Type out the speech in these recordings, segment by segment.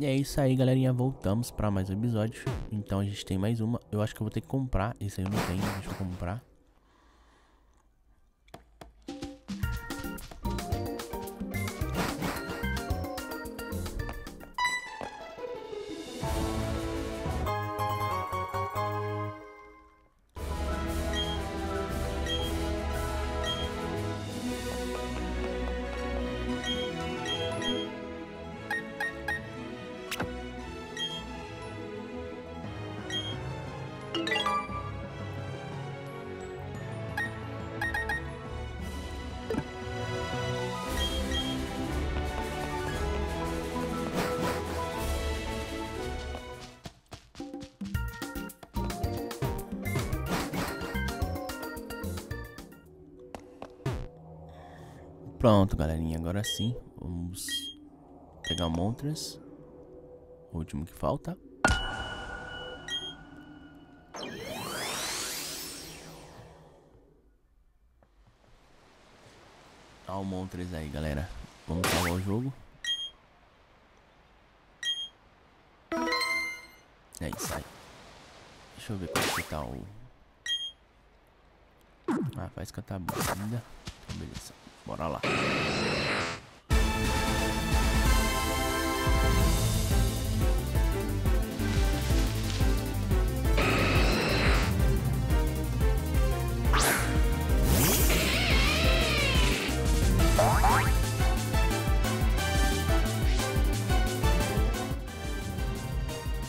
E é isso aí, galerinha. Voltamos para mais um episódio. Então a gente tem mais uma. Eu acho que eu vou ter que comprar. Esse aí eu não tenho. Deixa eu comprar. Pronto, galerinha. Agora sim. Vamos pegar Montres. O último que falta. Olha o Montres aí, galera. Vamos salvar o jogo. É isso aí. Deixa eu ver como que tá o... Ah, faz que tá bom ainda. Então, beleza. Bora lá.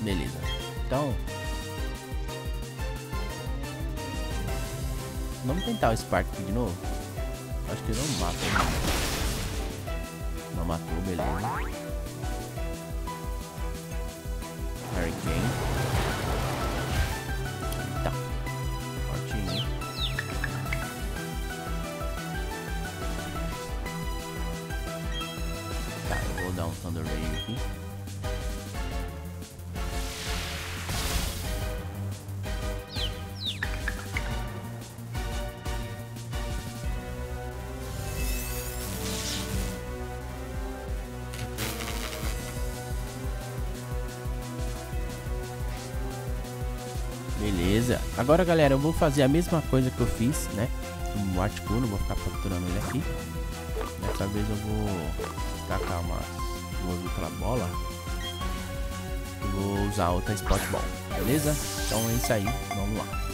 Beleza. Então, vamos tentar o Spark de novo. Acho que não mata. Não matou, beleza. Hurricane. Tá. Fortinho. Tá, eu vou dar um Thunder Ray aqui. Agora, galera, eu vou fazer a mesma coisa que eu fiz, né? O Articuno, vou ficar capturando ele aqui. Dessa vez eu vou tacar uma... Usar aquela bola. E vou usar outra Spot Ball, beleza? Então é isso aí, vamos lá.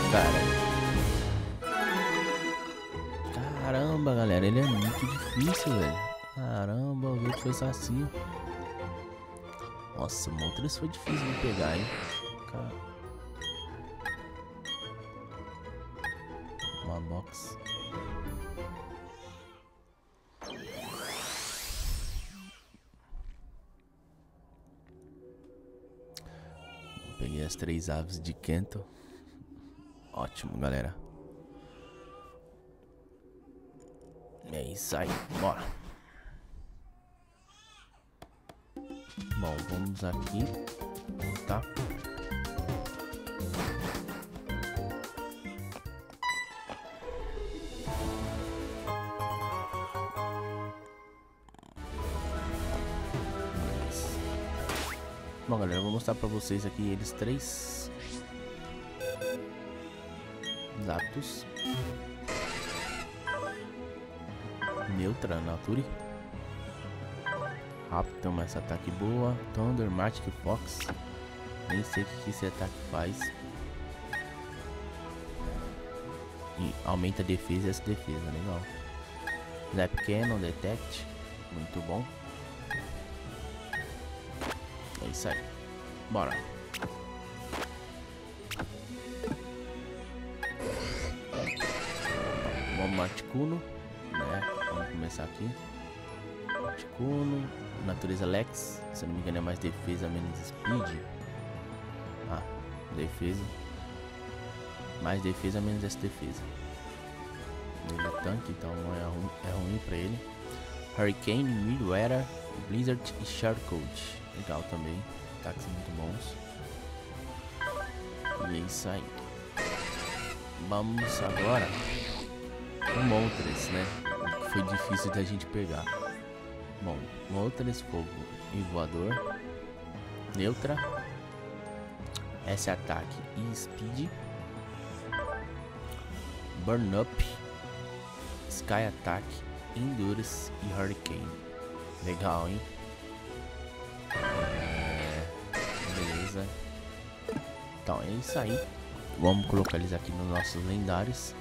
Cara. Caramba, galera. Ele é muito difícil, velho. Caramba, o jogo foi assim. Nossa, o Moltres foi difícil de pegar, hein. Cara... Uma box. Peguei as três aves de Kento. Ótimo, galera. É isso aí, bora. Bom, vamos aqui, tá? Bom, galera, eu vou mostrar pra vocês aqui eles três. Zapdos. Neutra, Nature. Rápido, essa ataque boa. Thunder, Magic Fox. Nem sei o que esse ataque faz. E aumenta a defesa e essa defesa, legal. Zap Cannon, Detect. Muito bom. É isso aí. Bora. Articuno, né? Vamos começar aqui. Articuno, natureza Lex, se não me engano é mais defesa, menos speed. Ah, defesa. Mais defesa, menos essa defesa. Ele é tanque, então é ruim, é ruim pra ele. Hurricane, Midweather, Blizzard e Shardcode. Legal também. Ataques muito bons. E é isso aí. Vamos agora com Moltres, né? Foi difícil da gente pegar. Bom, Moltres, fogo e voador. Neutra. Esse ataque e speed. Burn Up. Sky Attack, Endurance e Hurricane. Legal, hein? É... Beleza. Então é isso aí. Vamos eles aqui nos nossos lendários.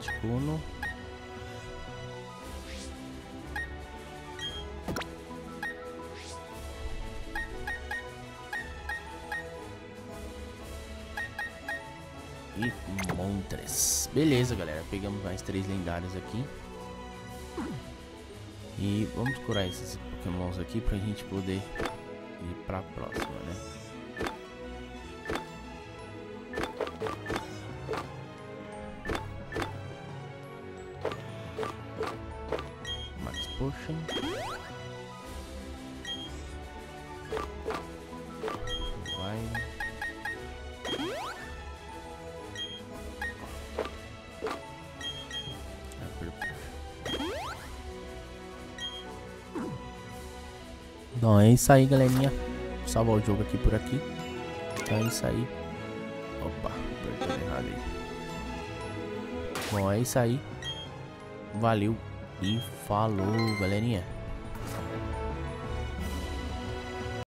Ticuno. e Montres. Beleza, galera. Pegamos mais três lendários aqui. E vamos curar esses pokémons aqui pra gente poder ir pra próxima, né? Então é isso aí, galerinha. Vou salvar o jogo aqui por aqui. Então é isso aí. Opa, apertei errado aí. Bom, é isso aí. Valeu e falou, galerinha.